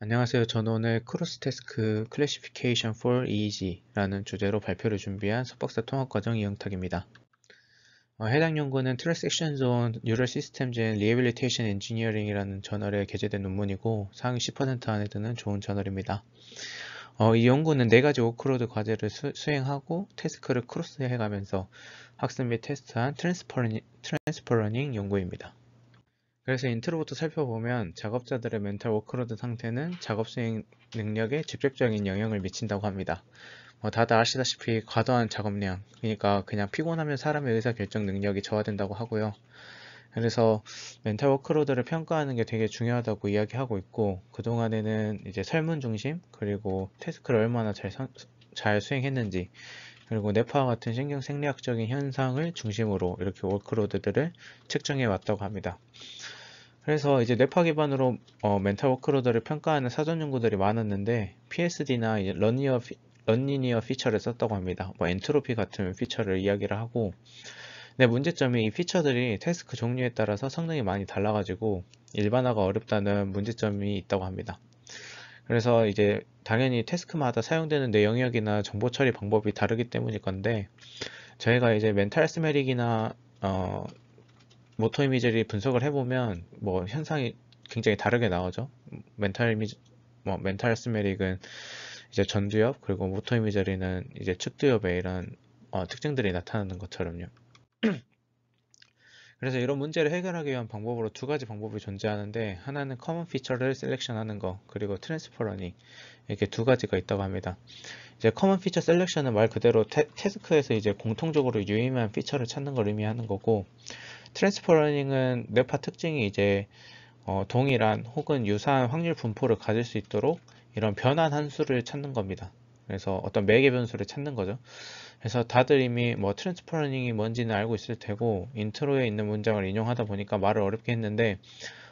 안녕하세요. 저는 오늘 cross task classification for EEG라는 주제로 발표를 준비한 석박사 통합과정 이영탁입니다. 어, 해당 연구는 Transactions on Neural Systems and Rehabilitation Engineering이라는 저널에 게재된 논문이고 상위 10% 안에 드는 좋은 저널입니다. 어, 이 연구는 네 가지 workload 과제를 수, 행하고 태스크를 cross해가면서 학습 및 테스트한 transfer learning 연구입니다. 그래서 intro부터 살펴보면 작업자들의 mental workload 상태는 작업 수행 능력에 직접적인 영향을 미친다고 합니다. 뭐 다들 아시다시피 과도한 작업량, 그러니까 그냥 피곤하면 사람의 의사결정 능력이 저하된다고 하고요. 그래서 mental workload를 평가하는 게 되게 중요하다고 이야기하고 있고 그동안에는 이제 설문 중심 그리고 태스크를 얼마나 잘, 잘 수행했는지 그리고 뇌파와 같은 신경 생리학적인 현상을 중심으로 이렇게 workload들을 측정해 왔다고 합니다. 그래서 이제 뇌파 기반으로 어, mental workload를 평가하는 사전 연구들이 많았는데 PSD나 nonlinear nonlinear feature를 썼다고 합니다. 뭐 엔트로피 같은 feature를 이야기를 하고 근데 문제점이 이 feature들이 태스크 종류에 따라서 성능이 많이 달라가지고 일반화가 어렵다는 문제점이 있다고 합니다. 그래서 이제 당연히 태스크마다 사용되는 뇌 영역이나 정보 처리 방법이 다르기 때문일 건데 저희가 이제 mental arithmetic이나 어, motor imagery를 분석을 해보면 뭐 현상이 굉장히 다르게 나오죠. mental image, 뭐 mental arithmetic은 이제 전두엽 그리고 motor imagery는 이제 측두엽에 이런 어, 특징들이 나타나는 것처럼요. 그래서 이런 문제를 해결하기 위한 방법으로 두 가지 방법이 존재하는데 하나는 common feature를 selection하는 거 그리고 transfer learning 이렇게 두 가지가 있다고 합니다. 이제 common feature selection은 말 그대로 태, 스크에서 이제 공통적으로 유의미한 feature를 찾는 걸 의미하는 거고 transfer learning은 뇌파 특징이 이제 어, 동일한 혹은 유사한 확률 분포를 가질 수 있도록 이런 변환 함수를 찾는 겁니다. 그래서 어떤 매개 변수를 찾는 거죠. 그래서 다들 이미 뭐 transfer learning이 뭔지는 알고 있을 테고 intro에 있는 문장을 인용하다 보니까 말을 어렵게 했는데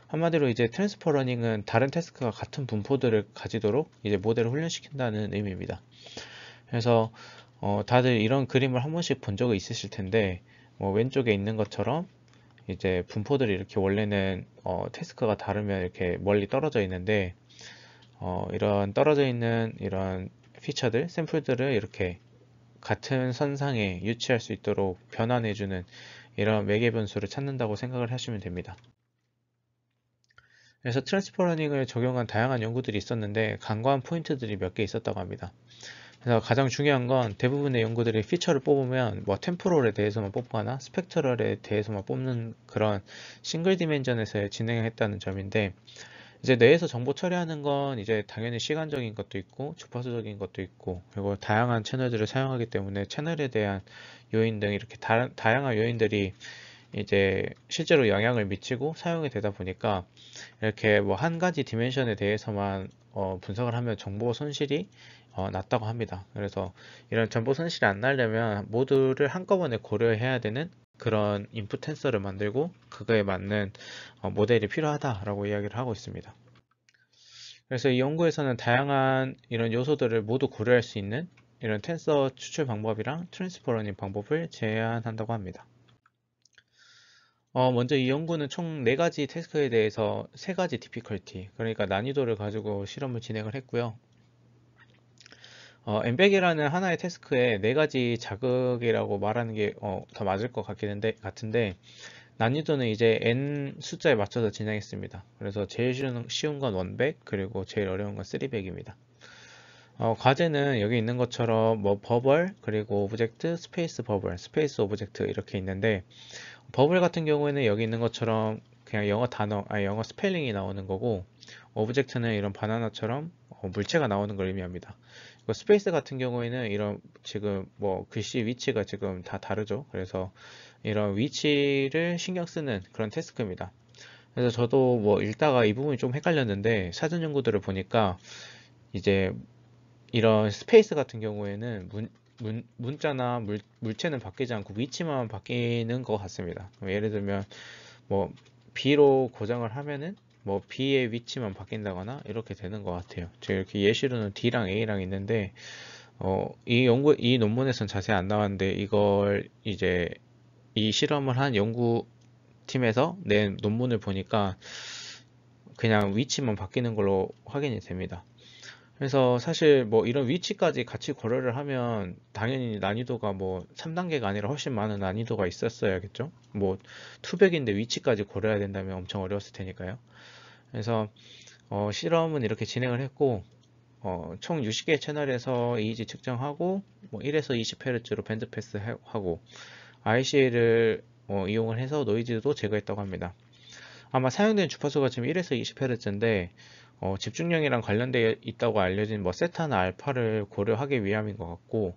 한마디로 이제 transfer learning은 다른 태스크가 같은 분포들을 가지도록 이제 모델을 훈련시킨다는 의미입니다. 그래서 어, 다들 이런 그림을 한 번씩 본 적이 있으실 텐데 뭐 왼쪽에 있는 것처럼 이제 분포들이 이렇게 원래는 어, 태스크가 다르면 이렇게 멀리 떨어져 있는데 어, 이런 떨어져 있는 이런 feature들, 샘플들을 이렇게 같은 선상에 위치할 수 있도록 변환해주는 이런 매개 변수를 찾는다고 생각을 하시면 됩니다. 그래서 transfer learning을 적용한 다양한 연구들이 있었는데 간과한 포인트들이 몇 개 있었다고 합니다. 그래서 가장 중요한 건 대부분의 연구들이 피처를 뽑으면 뭐 템포럴에 대해서만 뽑거나 스펙트럴에 대해서만 뽑는 그런 싱글 디멘전에서 진행했다는 점인데 이제 뇌에서 정보 처리하는 건 이제 당연히 시간적인 것도 있고 주파수적인 것도 있고 그리고 다양한 채널들을 사용하기 때문에 채널에 대한 요인 등 이렇게 다, 다양한 요인들이 이제 실제로 영향을 미치고 사용이 되다 보니까 이렇게 뭐 한 가지 디멘션에 대해서만 어 분석을 하면 정보 손실이 어 낮다고 합니다. 그래서 이런 정보 손실이 안 나려면 모두를 한꺼번에 고려해야 되는 그런 input tensor를 만들고 그거에 맞는 어, 모델이 필요하다라고 이야기를 하고 있습니다. 그래서 이 연구에서는 다양한 이런 요소들을 모두 고려할 수 있는 이런 tensor 추출 방법이랑 transfer learning 방법을 제안한다고 합니다. 어, 먼저 이 연구는 총 4가지 태스크에 대해서 3가지 difficulty, 그러니까 난이도를 가지고 실험을 진행을 했고요. 어, N-back이라는 하나의 태스크에 네 가지 자극이라고 말하는 게 더 어, 맞을 것 같긴 한데, 같은데 난이도는 이제 n 숫자에 맞춰서 진행했습니다. 그래서 제일 쉬운, 쉬운 건 one-back 그리고 제일 어려운 건 three-back입니다. 어, 과제는 여기 있는 것처럼 뭐 verbal 그리고 object space verbal space object 이렇게 있는데 verbal 같은 경우에는 여기 있는 것처럼 그냥 영어 단어 아니 영어 스펠링이 나오는 거고 object는 이런 바나나처럼 어, 물체가 나오는 걸 의미합니다. space 같은 경우에는 이런 지금 뭐 글씨 위치가 지금 다 다르죠. 그래서 이런 위치를 신경 쓰는 그런 태스크입니다. 그래서 저도 뭐 읽다가 이 부분이 좀 헷갈렸는데 사전 연구들을 보니까 이제 이런 space 같은 경우에는 문, 문, 문자나 물, 물체는 바뀌지 않고 위치만 바뀌는 것 같습니다. 예를 들면 뭐 B로 고정을 하면은 뭐 B의 위치만 바뀐다거나 이렇게 되는 것 같아요. 제가 이렇게 예시로는 D랑 A랑 있는데 어, 이 연구 이 논문에선 자세히 안 나왔는데 이걸 이제 이 실험을 한 연구팀에서 낸 논문을 보니까 그냥 위치만 바뀌는 걸로 확인이 됩니다. 그래서 사실 뭐 이런 위치까지 같이 고려를 하면 당연히 난이도가 뭐 3단계가 아니라 훨씬 많은 난이도가 있었어야겠죠. 뭐 투백인데 위치까지 고려해야 된다면 엄청 어려웠을 테니까요. 그래서 어, 실험은 이렇게 진행을 했고 어, 총 60개의 채널에서 EEG 측정하고 뭐 1에서 20Hz로 밴드 패스 하고 IC를 어, 이용을 해서 노이즈도 제거했다고 합니다. 아마 사용된 주파수가 지금 1에서 20Hz인데 어, 집중력이랑 관련되어 있다고 알려진 뭐 세타나 알파를 고려하기 위함인 것 같고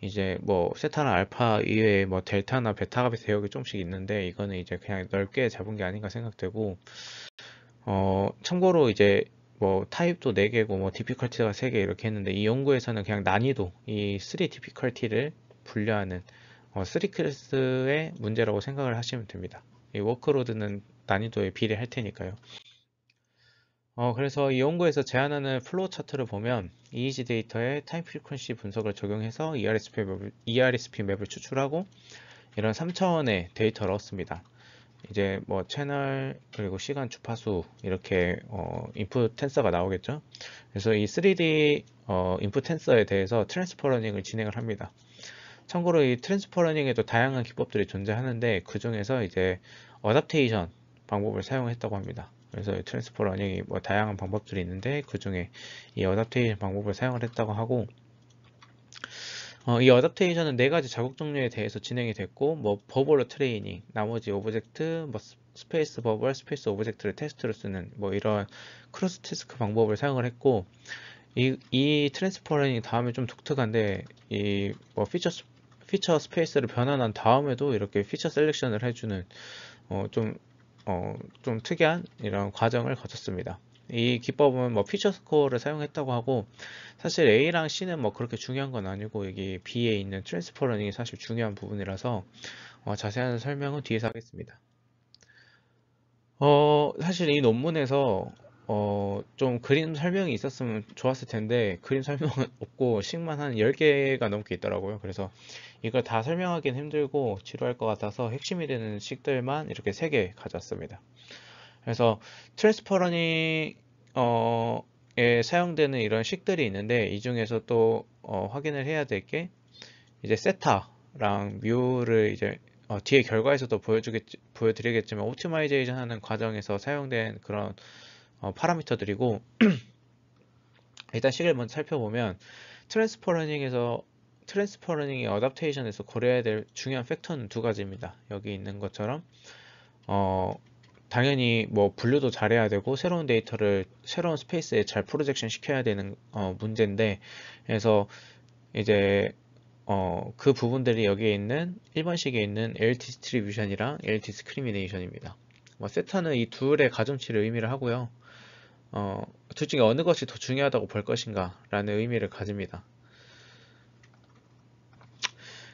이제 뭐 세타나 알파 이외에 뭐 델타나 베타 값의 대역이 조금씩 있는데 이거는 이제 그냥 넓게 잡은 게 아닌가 생각되고 어 참고로 이제 뭐 타입도 4개고 뭐 difficulty가 3개 이렇게 했는데 이 연구에서는 그냥 난이도 이3 difficulty를 분류하는 어, 3클래스의 문제라고 생각을 하시면 됩니다. 이 workload는 난이도에 비례할 테니까요. 어, 그래서 이 연구에서 제안하는 플로우 차트를 보면 EEG 데이터에 time frequency 분석을 적용해서 ERSP map을, ERSP map을 추출하고 이런 3차원의 데이터를 얻습니다. 이제 뭐 채널 그리고 시간 주파수 이렇게 어, input tensor가 나오겠죠. 그래서 이 3D 어, input tensor에 대해서 transfer learning을 진행을 합니다. 참고로 이 transfer learning에도 다양한 기법들이 존재하는데 그 중에서 이제 adaptation 방법을 사용했다고 합니다. 그래서 transfer learning이 뭐 다양한 방법들이 있는데 그 중에 이 adaptation 방법을 사용을 했다고 하고 어, 이 adaptation은 네 가지 자극 종류에 대해서 진행이 됐고, 뭐 버블로 트레이닝, 나머지 object, 뭐 space verbal, space object를 테스트로 쓰는 뭐 이런 cross task 방법을 사용을 했고, 이, 이 transfer learning 다음에 좀 독특한데, 이 뭐 feature feature space를 변환한 다음에도 이렇게 feature selection을 해주는 어, 좀, 어, 좀 특이한 이런 과정을 거쳤습니다. 이 기법은 뭐 feature score를 사용했다고 하고 사실 A랑 C는 뭐 그렇게 중요한 건 아니고 여기 B에 있는 transfer learning이 사실 중요한 부분이라서 어, 자세한 설명은 뒤에서 하겠습니다. 어, 사실 이 논문에서 어, 좀 그림 설명이 있었으면 좋았을 텐데 그림 설명은 없고 식만 한 10개가 넘게 있더라고요. 그래서 이걸 다 설명하기는 힘들고 지루할 것 같아서 핵심이 되는 식들만 이렇게 3개 가져왔습니다. 그래서 transfer learning 어, 에 사용되는 이런 식들이 있는데 이 중에서 또 어, 확인을 해야 될 게 이제 세타랑 뮤를 이제 어, 뒤에 결과에서도 보여주겠 보여드리겠지만 optimization 하는 과정에서 사용된 그런 어, 파라미터들이고 일단 식을 먼저 살펴보면 transfer learning에서 transfer learning의 adaptation에서 고려해야 될 중요한 factor는 두 가지입니다. 여기 있는 것처럼 어, 당연히 뭐 분류도 잘해야 되고 새로운 데이터를 새로운 space에 잘 projection 시켜야 되는 어, 문제인데 그래서 이제 어, 그 부분들이 여기에 있는 1번식에 있는 L 디스트리뷰션이랑 L 디스크리미네이션입니다. 뭐 세타는 이 둘의 가중치를 의미를 하고요. 어, 둘 중에 어느 것이 더 중요하다고 볼 것인가 라는 의미를 가집니다.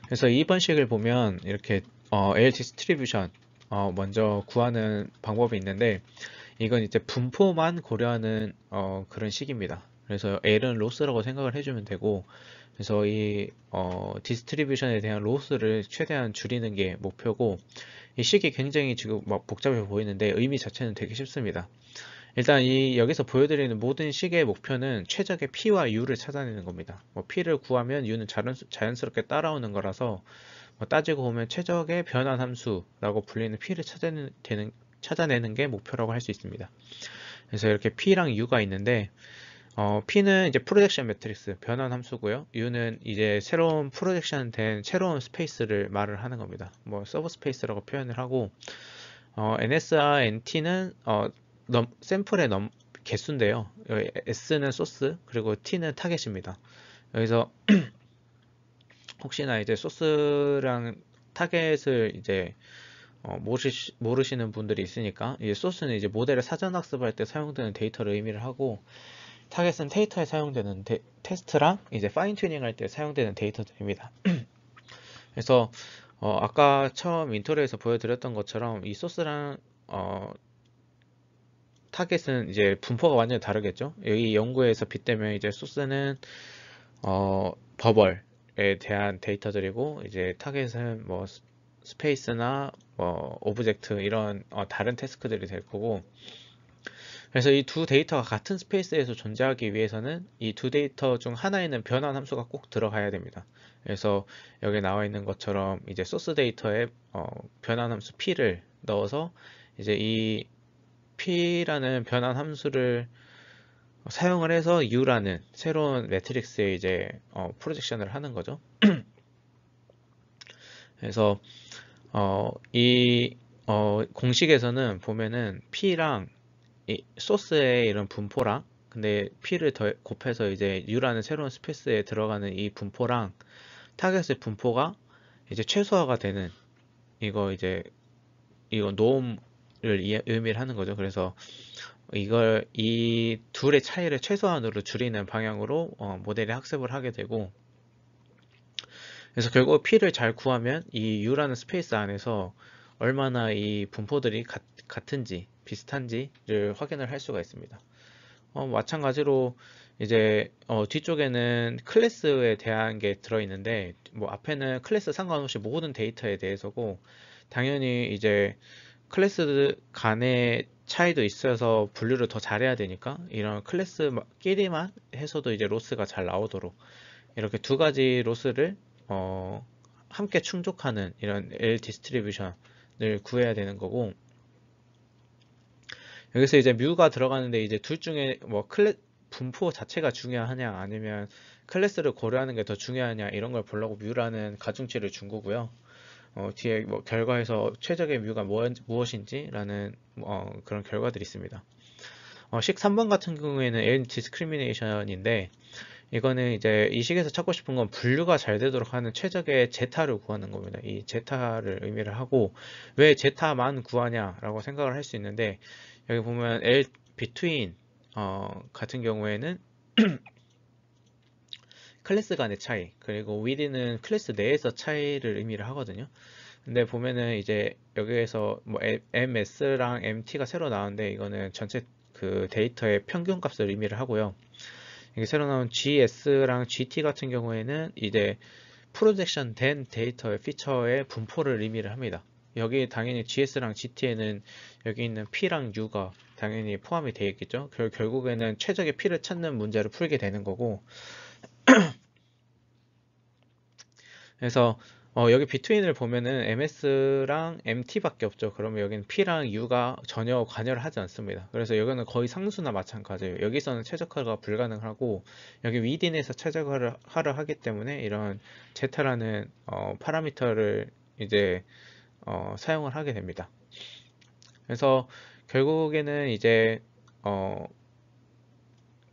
그래서 2번 식을 보면 이렇게 어, L distribution 어, 먼저 구하는 방법이 있는데 이건 이제 분포만 고려하는 어, 그런 식입니다. 그래서 L은 loss라고 생각을 해주면 되고 그래서 이 어, distribution에 대한 loss를 최대한 줄이는 게 목표고 이 식이 굉장히 지금 막 복잡해 보이는데 의미 자체는 되게 쉽습니다. 일단 이 여기서 보여드리는 모든 식의 목표는 최적의 P와 U를 찾아내는 겁니다. 뭐 P를 구하면 U는 자연 스럽게 따라오는 거라서 뭐 따지고 보면 최적의 변환 함수라고 불리는 P를 찾아내는, 찾아내는 게 목표라고 할 수 있습니다. 그래서 이렇게 P랑 U가 있는데 어, P는 이제 projection matrix 변환 함수고요. U는 이제 새로운 projection 된 새로운 space를 말을 하는 겁니다. 뭐 subspace라고 표현을 하고 어, NS와 NT는 어, num, 샘플의 num, 개수인데요. S는 소스 그리고 T는 타겟입니다. 여기서 혹시나 이제 소스랑 타겟을 이제 어, 모르시, 모르시는 분들이 있으니까 이 소스는 이제 모델을 사전 학습할 때 사용되는 데이터를 의미를 하고 타겟은 데이터에 사용되는 데, 테스트랑 이제 fine tuning 할 때 사용되는 데이터들입니다. 그래서 어, 아까 처음 intro에서 보여드렸던 것처럼 이 소스랑 어, 타겟은 이제 분포가 완전히 다르겠죠. 여기 연구에서 빗대면 이제 소스는 어, verbal 에 대한 데이터들이고 이제 타겟은 뭐 space나 뭐 object 이런 어, 다른 task들이 될 거고 그래서 이 두 데이터가 같은 space에서 존재하기 위해서는 이 두 데이터 중 하나에는 변환 함수가 꼭 들어가야 됩니다. 그래서 여기 나와 있는 것처럼 이제 소스 데이터에 어, 변환 함수 p를 넣어서 이제 이 p라는 변환 함수를 사용을 해서 u라는 새로운 매트릭스에 이제 어, 프로젝션을 하는 거죠. 그래서 어, 이 어, 공식에서는 보면은 p랑 이 소스의 이런 분포랑 근데 p를 더 곱해서 이제 u라는 새로운 스페이스에 들어가는 이 분포랑 타겟의 분포가 이제 최소화가 되는 이거 이제 이거 norm을 의미를 하는 거죠. 그래서 이걸 이 둘의 차이를 최소한으로 줄이는 방향으로 어, 모델이 학습을 하게 되고 그래서 결국 P를 잘 구하면 이 U라는 space 안에서 얼마나 이 분포들이 같, 같은지 비슷한지를 확인을 할 수가 있습니다. 어, 마찬가지로 이제 어, 뒤쪽에는 클래스에 대한 게 들어있는데 뭐 앞에는 클래스 상관없이 모든 데이터에 대해서고 당연히 이제 클래스 간의 차이도 있어서 분류를 더 잘해야 되니까 이런 클래스끼리만 해서도 이제 loss가 잘 나오도록 이렇게 두 가지 loss를 어, 함께 충족하는 이런 L 디스트리뷰션을 구해야 되는 거고 여기서 이제 뮤가 들어가는데 이제 둘 중에 뭐 클래 분포 자체가 중요하냐 아니면 클래스를 고려하는 게 더 중요하냐 이런 걸 보려고 뮤라는 가중치를 준 거고요. 어, 뒤에 뭐 결과에서 최적의 뮤가 무엇인지라는 어, 그런 결과들이 있습니다. 어, 식 3번 같은 경우에는 L discrimination인데 이거는 이제 이 식에서 찾고 싶은 건 분류가 잘 되도록 하는 최적의 제타를 구하는 겁니다. 이 제타를 의미를 하고 왜 제타만 구하냐라고 생각을 할 수 있는데 여기 보면 L between 어, 같은 경우에는 클래스 간의 차이 그리고 within은 클래스 내에서 차이를 의미를 하거든요. 근데 보면은 이제 여기에서 뭐 MS랑 MT가 새로 나왔는데 이거는 전체 그 데이터의 평균 값을 의미를 하고요. 이게 새로 나온 GS랑 GT 같은 경우에는 이제 프로젝션 된 데이터의 피처의 분포를 의미를 합니다. 여기 당연히 GS랑 GT에는 여기 있는 P랑 U가 당연히 포함이 되어 있겠죠? 결, 결국에는 최적의 P를 찾는 문제를 풀게 되는 거고 그래서 어, 여기 비트윈을 보면은 MS랑 MT밖에 없죠. 그러면 여기는 P랑 U가 전혀 관여를 하지 않습니다. 그래서 여기는 거의 상수나 마찬가지예요. 여기서는 최적화가 불가능하고 여기 within에서 최적화를 하기 때문에 이런 제타라는 어, 파라미터를 이제 어, 사용을 하게 됩니다. 그래서 결국에는 이제 어,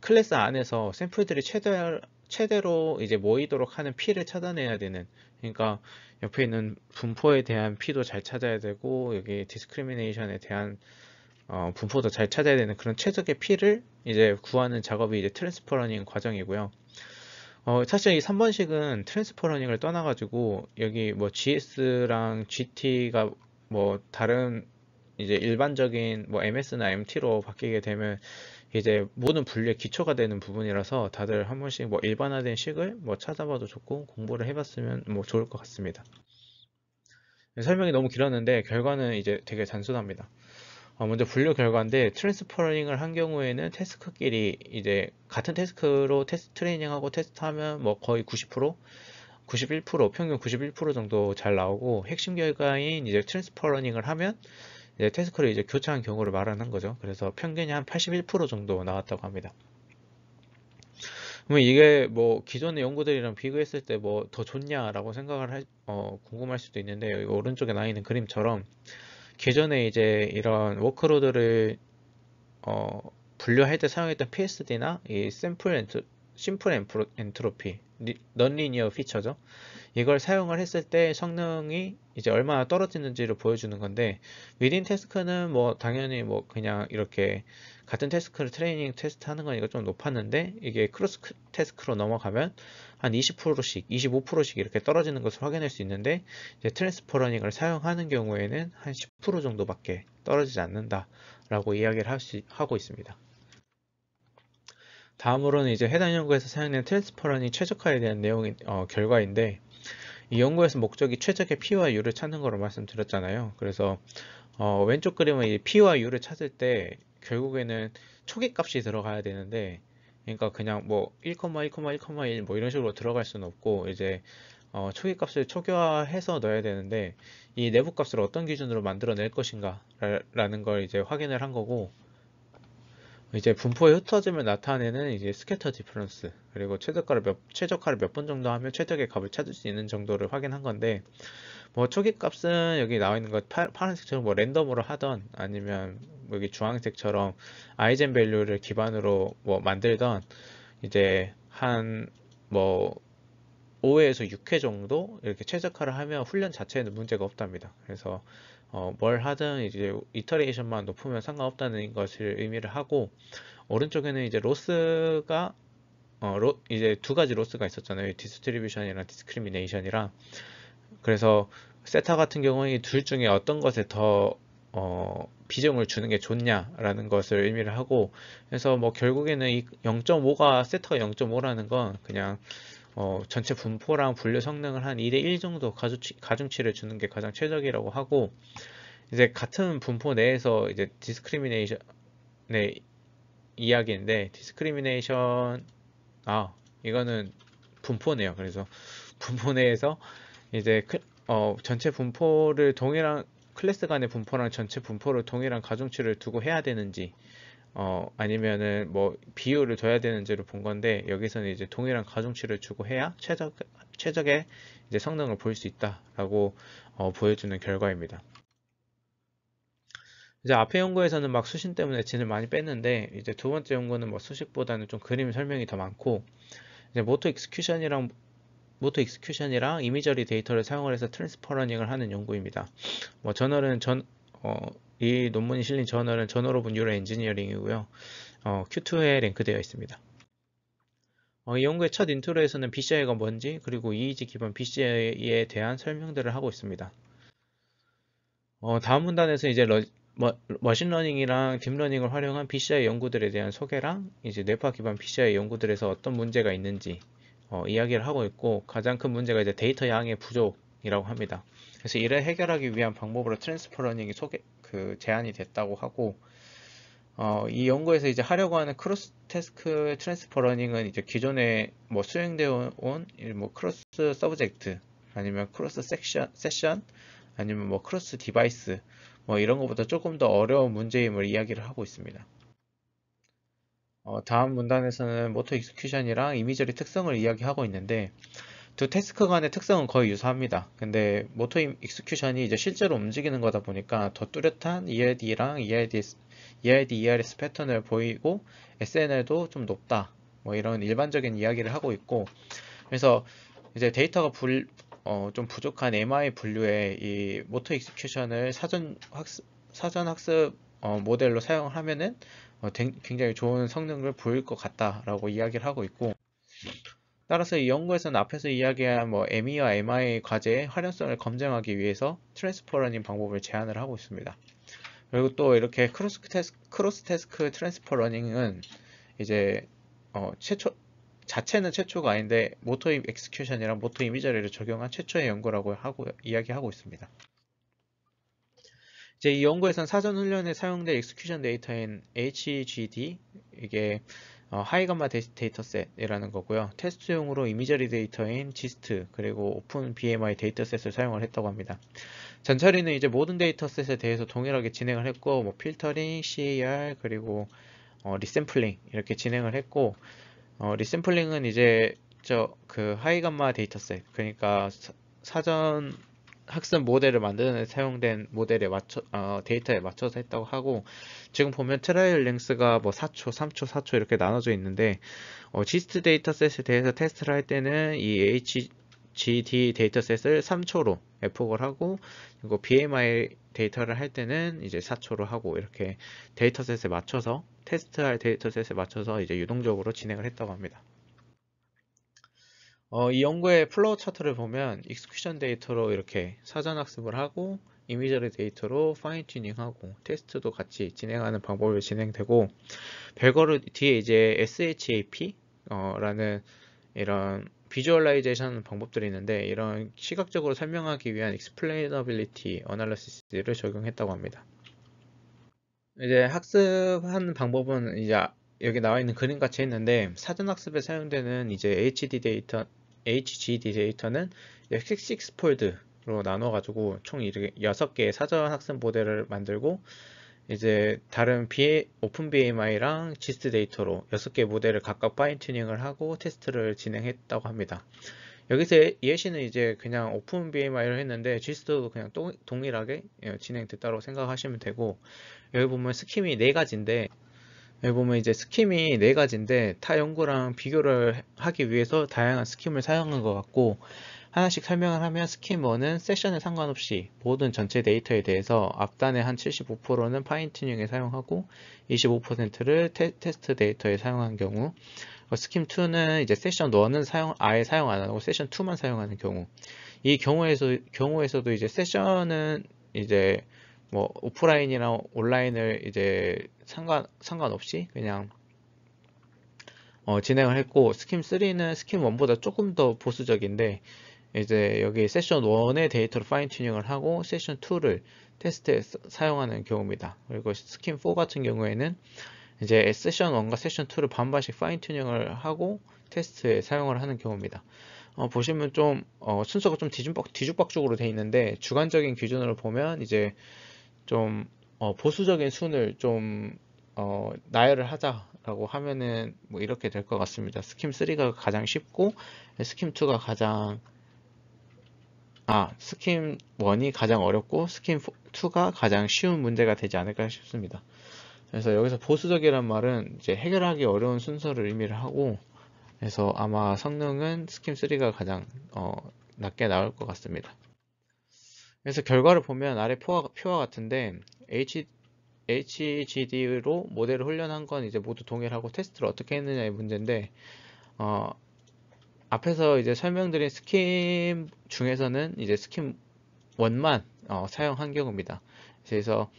클래스 안에서 샘플들이 최대 최대로 이제 모이도록 하는 P를 찾아내야 되는 그러니까 옆에 있는 분포에 대한 P도 잘 찾아야 되고 여기 discrimination에 대한 어, 분포도 잘 찾아야 되는 그런 최적의 P를 이제 구하는 작업이 이제 transfer learning 과정이고요. 어, 사실 이 3번식은 transfer learning을 떠나가지고 여기 뭐 GS랑 GT가 뭐 다른 이제 일반적인 뭐 MS나 MT로 바뀌게 되면 이제 모든 분류의 기초가 되는 부분이라서 다들 한 번씩 뭐 일반화된 식을 뭐 찾아봐도 좋고 공부를 해봤으면 뭐 좋을 것 같습니다. 설명이 너무 길었는데 결과는 이제 되게 단순합니다. 어, 먼저 분류 결과인데 transfer learning을 한 경우에는 task끼리 이제 같은 task로 테스트 트레이닝하고 테스트하면 뭐 거의 90% 91% 평균 91% 정도 잘 나오고 핵심 결과인 이제 transfer learning을 하면 이제 task를 이제 교차한 경우를 말하는 거죠. 그래서 평균이 한 81% 정도 나왔다고 합니다. 그러면 이게 뭐 기존의 연구들이랑 비교했을 때 뭐 더 좋냐라고 생각을 할, 어, 궁금할 수도 있는데 오른쪽에 나와 있는 그림처럼 기존에 이제 이런 workload를 어, 분류할 때 사용했던 PSD나 이 sample ent, sample entropy, nonlinear feature죠. 이걸 사용을 했을 때 성능이 이제 얼마나 떨어지는지를 보여주는 건데 within task는 뭐 당연히 뭐 그냥 이렇게 같은 task를 트레이닝 테스트 하는 거니까 좀 높았는데 이게 cross task로 넘어가면 한 20%씩 25%씩 이렇게 떨어지는 것을 확인할 수 있는데 이제 transfer learning을 사용하는 경우에는 한 10% 정도밖에 떨어지지 않는다 라고 이야기를 하고 있습니다. 다음으로는 이제 해당 연구에서 사용된 transfer learning 최적화에 대한 내용 어, 결과인데 이 연구에서 목적이 최적의 P와 U를 찾는 거로 말씀드렸잖아요. 그래서 어, 왼쪽 그림은 이 P와 U를 찾을 때 결국에는 초기 값이 들어가야 되는데 그러니까 그냥 뭐 1,1,1,1 뭐 이런 식으로 들어갈 수는 없고 이제 어, 초기 값을 초기화해서 넣어야 되는데 이 내부 값을 어떤 기준으로 만들어낼 것인가 라는 걸 이제 확인을 한 거고 이제 분포의 흩어짐을 나타내는 이제 scatter difference 그리고 최저가를 몇 최적화를 몇 번 정도 하면 최적의 값을 찾을 수 있는 정도를 확인한 건데 뭐 초기 값은 여기 나와 있는 것 파, 파란색처럼 뭐 random으로 하던 아니면 뭐 여기 주황색처럼 eigenvalue를 기반으로 뭐 만들던 이제 한뭐 5회에서 6회 정도 이렇게 최적화를 하면 훈련 자체에는 문제가 없답니다. 그래서 어, 뭘 하든 이제 iteration만 높으면 상관없다는 것을 의미를 하고 오른쪽에는 이제 loss가 어, 로, 이제 두 가지 loss가 있었잖아요. distribution이랑 discrimination이랑 그래서 세타 같은 경우에 둘 중에 어떤 것에 더 어, 비중을 주는 게 좋냐라는 것을 의미를 하고 그래서 뭐 결국에는 이 0.5가 세타가 0.5라는 건 그냥 어, 전체 분포랑 분류 성능을 한 2대 1 정도 가중치, 가중치를 주는 게 가장 최적이라고 하고 이제 같은 분포 내에서 이제 discrimination의 이야기인데 discrimination 아 이거는 분포네요. 그래서 분포 내에서 이제 그, 어, 전체 분포를 동일한 클래스 간의 분포랑 전체 분포를 동일한 가중치를 두고 해야 되는지 어, 아니면은 뭐 비율을 둬야 되는지를 본 건데 여기서는 이제 동일한 가중치를 주고 해야 최적 최적의 이제 성능을 볼 수 있다라고 어, 보여주는 결과입니다. 이제 앞에 연구에서는 막 수식 때문에 진을 많이 뺐는데 이제 두 번째 연구는 뭐 수식보다는 좀 그림 설명이 더 많고 이제 motor execution이랑 motor execution이랑 imagery 데이터를 사용을 해서 transfer learning을 하는 연구입니다. 뭐 저널은 전 어, 이 논문이 실린 저널은 Journal of Neural Engineering이고요. 어, Q2에 랭크되어 있습니다. 어, 이 연구의 첫 intro에서는 BCI가 뭔지 그리고 EEG 기반 BCI에 대한 설명들을 하고 있습니다. 어, 다음 문단에서 이제 러, 머, 머신러닝이랑 딥러닝을 활용한 BCI 연구들에 대한 소개랑 이제 뇌파 기반 BCI 연구들에서 어떤 문제가 있는지 어, 이야기를 하고 있고 가장 큰 문제가 이제 데이터 양의 부족이라고 합니다. 그래서 이를 해결하기 위한 방법으로 transfer learning이 소개 그 제안이 됐다고 하고 어, 이 연구에서 이제 하려고 하는 cross task transfer learning은 이제 기존에 뭐 수행되어 온 뭐 cross subject 아니면 cross section session 아니면 뭐 cross device 뭐 이런 것보다 조금 더 어려운 문제임을 이야기를 하고 있습니다. 어, 다음 문단에서는 motor execution이랑 imagery 특성을 이야기하고 있는데 두 task 간의 특성은 거의 유사합니다. 근데 motor execution이 이제 실제로 움직이는 거다 보니까 더 뚜렷한 ERD랑 ERDS, ERD, ERS 패턴을 보이고 SNR도 좀 높다. 뭐 이런 일반적인 이야기를 하고 있고 그래서 이제 데이터가 불, 어, 좀 부족한 MI 분류의 이 motor execution을 사전 학습, 사전 학습 어, 모델로 사용을 하면은 어, 굉장히 좋은 성능을 보일 것 같다라고 이야기를 하고 있고 따라서 이 연구에서는 앞에서 이야기한 뭐 ME와 MI 과제의 활용성을 검증하기 위해서 transfer learning 방법을 제안을 하고 있습니다. 그리고 또 이렇게 cross task, cross task transfer learning은 이제 어, 최초 자체는 최초가 아닌데 motor execution이랑 motor imagery를 적용한 최초의 연구라고 하고 이야기하고 있습니다. 이제 이 연구에서는 사전 훈련에 사용될 execution 데이터인 HGD 이게 어, High Gamma dataset이라는 거고요. 테스트용으로 imagery 데이터인 GIST 그리고 오픈 BMI 데이터셋을 사용을 했다고 합니다. 전처리는 이제 모든 dataset에 대해서 동일하게 진행을 했고 뭐 filtering, CAR 그리고 어, resampling 이렇게 진행을 했고 어, resampling은 이제 저 그 High Gamma dataset 그러니까 사, 사전 학습 모델을 만드는 데 사용된 모델에 맞춰 어, 데이터에 맞춰서 했다고 하고 지금 보면 trial length가 뭐 4초, 3초, 4초 이렇게 나눠져 있는데 어, GIST dataset에 대해서 테스트를 할 때는 이 HGD dataset을 3초로 epoch을 하고 그리고 BMI 데이터를 할 때는 이제 4초로 하고 이렇게 dataset에 맞춰서 테스트할 dataset에 맞춰서 이제 유동적으로 진행을 했다고 합니다. 어, 이 연구의 flow chart를 보면 execution 데이터로 이렇게 사전 학습을 하고 imagery 데이터로 fine tuning하고 테스트도 같이 진행하는 방법이 진행되고 결과를 뒤에 이제 SHAP 어, 라는 이런 visualization 방법들이 있는데 이런 시각적으로 설명하기 위한 explainability analysis를 적용했다고 합니다. 이제 학습하는 방법은 이제 여기 나와 있는 그림 같이 했는데 사전 학습에 사용되는 이제 HD 데이터, HGD 데이터는 6 fold로 나눠 가지고 총 6개의 사전 학습 모델을 만들고 이제 다른 BA, Open BMI랑 GIST 데이터로 6개 모델을 각각 fine tuning을 하고 테스트를 진행했다고 합니다. 여기서 예시는 이제 그냥 Open BMI를 했는데 GIST도 그냥 동일하게 예, 진행됐다고 생각하시면 되고 여기 보면 scheme이 네 가지인데 여기 보면 이제 scheme이 네 가지인데 타 연구랑 비교를 하기 위해서 다양한 scheme을 사용한 것 같고 하나씩 설명을 하면 scheme 1은 세션에 상관없이 모든 전체 데이터에 대해서 앞단의 한 75%는 fine tuning에 사용하고 25%를 테, 스트 데이터에 사용한 경우 scheme 2는 이제 세션 1은 사용, 아예 사용 안 하고 세션 2만 사용하는 경우. 이 경우에서, 경우에서도 이제 세션은 이제 뭐 오프라인이나 온라인을 이제 상관, 상관없이 그냥 어, 진행을 했고 scheme 3는 scheme 1보다 조금 더 보수적인데 이제 여기 세션 1의 데이터를 fine tuning을 하고 세션 2를 테스트에 사용하는 경우입니다. 그리고 scheme 4 같은 경우에는 이제 세션 1과 세션 2를 반반씩 fine tuning을 하고 테스트에 사용을 하는 경우입니다. 어, 보시면 좀 어, 순서가 좀 뒤죽박, 뒤죽박죽으로 되어 있는데 주관적인 기준으로 보면 이제 좀 어, 보수적인 순을 좀 어, 나열을 하자라고 하면은 뭐 이렇게 될 것 같습니다. 스킴 3가 가장 쉽고 스킴 2가 가장 아, 스킴 1이 가장 어렵고 스킴 2가 가장 쉬운 문제가 되지 않을까 싶습니다. 그래서 여기서 보수적이란 말은 이제 해결하기 어려운 순서를 의미를 하고 그래서 아마 성능은 스킴 3가 가장 어, 낮게 나올 것 같습니다. 그래서 결과를 보면 아래 표와, 표와 같은데 H, HGD로 모델을 훈련한 건 이제 모두 동일하고 테스트를 어떻게 했느냐의 문제인데 어, 앞에서 이제 설명드린 스킴 중에서는 이제 스킴 one만 어, 사용한 경우입니다. 그래서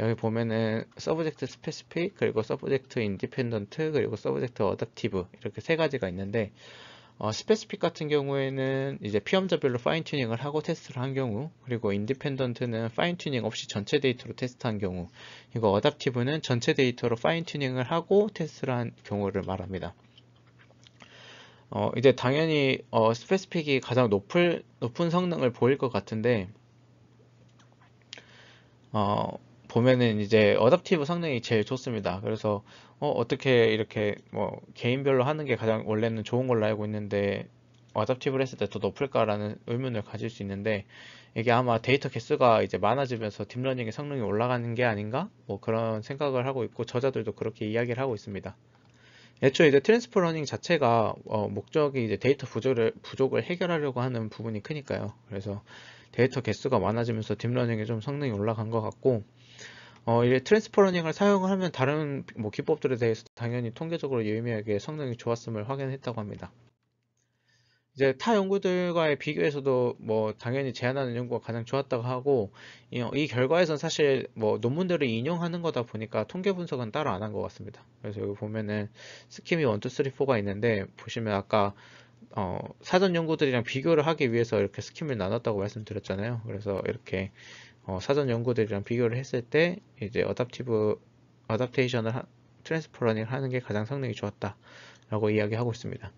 여기 보면은 subject specific 그리고 subject independent 그리고 subject adaptive 이렇게 세 가지가 있는데 어, specific 같은 경우에는 이제 피험자별로 fine tuning을 하고 테스트를 한 경우 그리고 independent는 fine tuning 없이 전체 데이터로 테스트한 경우 그리고 adaptive는 전체 데이터로 fine tuning을 하고 테스트를 한 경우를 말합니다. 어, 이제 당연히 어, specific이 가장 높을, 높은 성능을 보일 것 같은데 어, 보면은 이제 adaptive 성능이 제일 좋습니다. 그래서 어, 어떻게 이렇게 뭐 개인별로 하는 게 가장 원래는 좋은 걸로 알고 있는데 adaptive를 했을 때 더 높을까라는 의문을 가질 수 있는데 이게 아마 데이터 개수가 이제 많아지면서 딥러닝의 성능이 올라가는 게 아닌가? 뭐 그런 생각을 하고 있고 저자들도 그렇게 이야기를 하고 있습니다. 애초에 이제 transfer learning 자체가 어, 목적이 이제 데이터 부족을, 부족을 해결하려고 하는 부분이 크니까요. 그래서 데이터 개수가 많아지면서 딥러닝의 좀 성능이 올라간 것 같고 어, 이제 transfer learning을 사용을 하면 다른 뭐 기법들에 대해서 당연히 통계적으로 유의미하게 성능이 좋았음을 확인했다고 합니다. 이제 타 연구들과의 비교에서도 뭐 당연히 제안하는 연구가 가장 좋았다고 하고 이, 이 결과에선 사실 뭐 논문들을 인용하는 거다 보니까 통계 분석은 따로 안 한 것 같습니다. 그래서 여기 보면은 scheme이 1, 2, 3, 4가 있는데 보시면 아까 어, 사전 연구들이랑 비교를 하기 위해서 이렇게 scheme을 나눴다고 말씀드렸잖아요. 그래서 이렇게 어, 사전 연구들이랑 비교를 했을 때 이제 adaptive adaptation을 transfer learning 하는 게 가장 성능이 좋았다 라고 이야기하고 있습니다.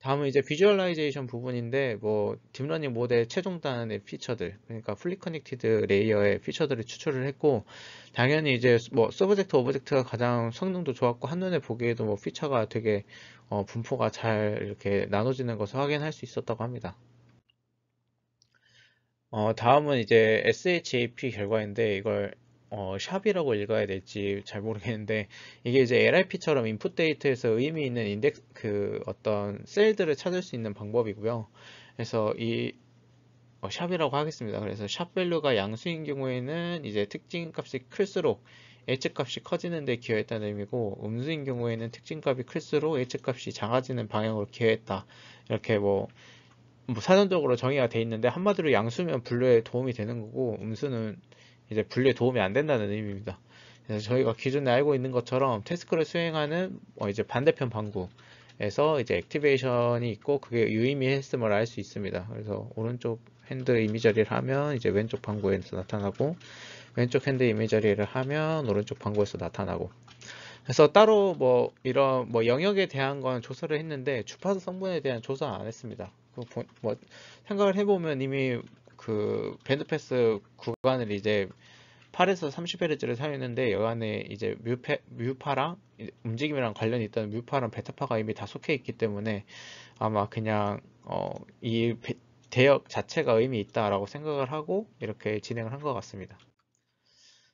다음은 이제 visualization 부분인데 뭐 딥러닝 모델 최종단의 feature들 그러니까 fully connected layer의 feature들을 추출을 했고 당연히 이제 뭐 subject adaptive가 가장 성능도 좋았고 한눈에 보기에도 뭐 피처가 되게 어 분포가 잘 이렇게 나눠지는 것을 확인할 수 있었다고 합니다. 어 다음은 이제 SHAP 결과인데 이걸 어, SHAP이라고 읽어야 될지 잘 모르겠는데 이게 이제 LRP처럼 input 데이터에서 의미 있는 인덱스 그 어떤 셀들을 찾을 수 있는 방법이고요. 그래서 이 어, SHAP이라고 하겠습니다. 그래서 SHAP value가 양수인 경우에는 이제 특징 값이 클수록 h 값이 커지는 데 기여했다는 의미고 음수인 경우에는 특징 값이 클수록 h 값이 작아지는 방향으로 기여했다. 이렇게 뭐, 뭐 사전적으로 정의가 돼 있는데 한마디로 양수면 분류에 도움이 되는 거고 음수는 이제 분류에 도움이 안 된다는 의미입니다. 그래서 저희가 기존에 알고 있는 것처럼 태스크를 수행하는 어 이제 반대편 방구에서 이제 액티베이션이 있고 그게 유의미했음을 알 수 있습니다. 그래서 오른쪽 핸들 이미저리를 하면 이제 왼쪽 방구에서 나타나고 왼쪽 hand imagery를 하면 오른쪽 반구에서 나타나고 그래서 따로 뭐 이런 뭐 영역에 대한 건 조사를 했는데 주파수 성분에 대한 조사 안 했습니다. 뭐 생각을 해보면 이미 그 bandpass 구간을 이제 8에서 30Hz를 사용했는데 이 안에 이제 뮤페, 뮤파랑 움직임이랑 관련이 있던 뮤파랑 베타파가 이미 다 속해 있기 때문에 아마 그냥 어, 이 대역 자체가 의미 있다라고 생각을 하고 이렇게 진행을 한 것 같습니다.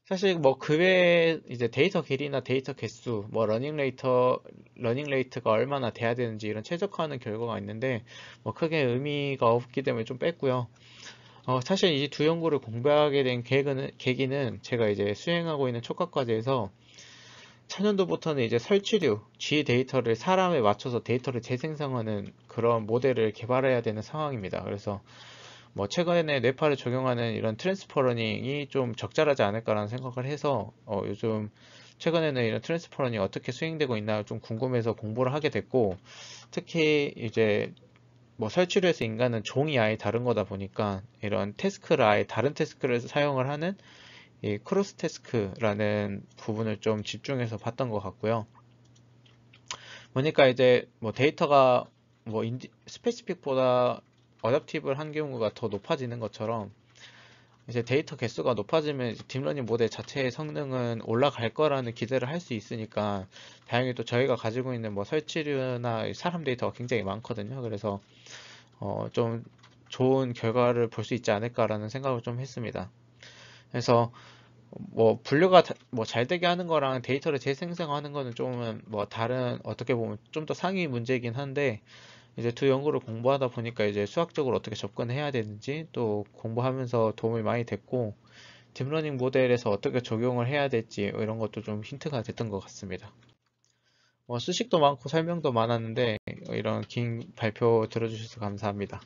사실 뭐 그 외에 이제 데이터 길이나 데이터 개수, 뭐 learning 레이터, learning rate가 얼마나 돼야 되는지 이런 최적화하는 결과가 있는데 뭐 크게 의미가 없기 때문에 좀 뺐고요. 어, 사실 이 두 연구를 공부하게 된 계기는, 계기는 제가 이제 수행하고 있는 촉각 과제에서 차년도부터는 이제 설치류, G 데이터를 사람에 맞춰서 데이터를 재생성하는 그런 모델을 개발해야 되는 상황입니다. 그래서 뭐 최근에 뇌파를 적용하는 이런 transfer learning이 좀 적절하지 않을까라는 생각을 해서 어 요즘 최근에는 이런 transfer learning이 어떻게 수행되고 있나 좀 궁금해서 공부를 하게 됐고 특히 이제 뭐 설치류에서 인간은 종이 아예 다른 거다 보니까 이런 task를 아예 다른 task를 사용을 하는 이 cross task라는 부분을 좀 집중해서 봤던 것 같고요. 보니까 이제 뭐 데이터가 뭐 specific보다 adaptive를 한 경우가 더 높아지는 것처럼 이제 데이터 개수가 높아지면 딥러닝 모델 자체의 성능은 올라갈 거라는 기대를 할 수 있으니까 다행히 또 저희가 가지고 있는 뭐 설치류나 사람 데이터가 굉장히 많거든요. 그래서 어 좀 좋은 결과를 볼 수 있지 않을까라는 생각을 좀 했습니다. 그래서 뭐 분류가 뭐 잘 되게 하는 거랑 데이터를 재생성하는 거는 좀뭐 다른 어떻게 보면 좀 더 상위 문제이긴 한데 이제 두 연구를 공부하다 보니까 이제 수학적으로 어떻게 접근해야 되는지 또 공부하면서 도움이 많이 됐고 딥러닝 모델에서 어떻게 적용을 해야 될지 이런 것도 좀 힌트가 됐던 것 같습니다. 뭐 수식도 많고 설명도 많았는데 이런 긴 발표 들어주셔서 감사합니다.